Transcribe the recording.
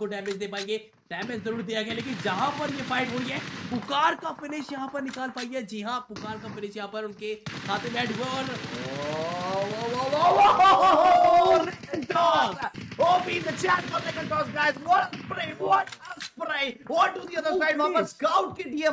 उनको डैमेज दे पाएँगे डैमेज ज़रूर दिया गया लेकिन जहाँ पर ये फाइट हुई है पुकार का फिनिश यहाँ पर निकाल पाई है जी हाँ पुकार का फिनिश यहाँ पर उनके खाते में ऐड हुआ और OP in the chat for second toss, guys. What a spray! What a spray! What the other side? scout के DM